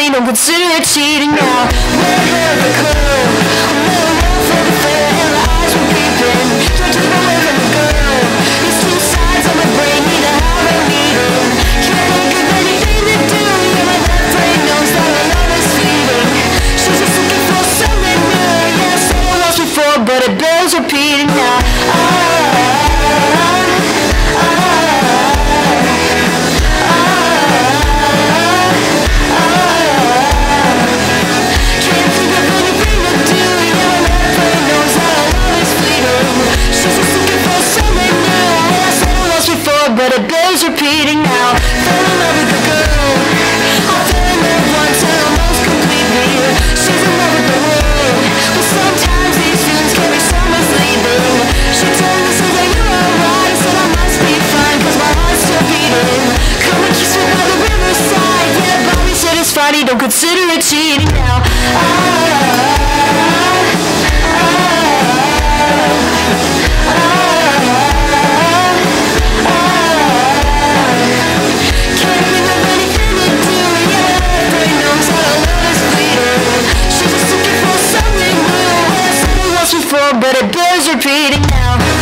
money, don't consider it cheating now. It repeating now. Fell in love with the girl. I fell in love once and almost completely. She's in love with the world. But sometimes these feelings can be so misleading. She told me something you're alright. I said I must be fine, cause my heart's still beating. Come and kiss me by the riverside. Yeah, Bobby said it's Friday, don't consider it cheating now. Ah, but a does are now.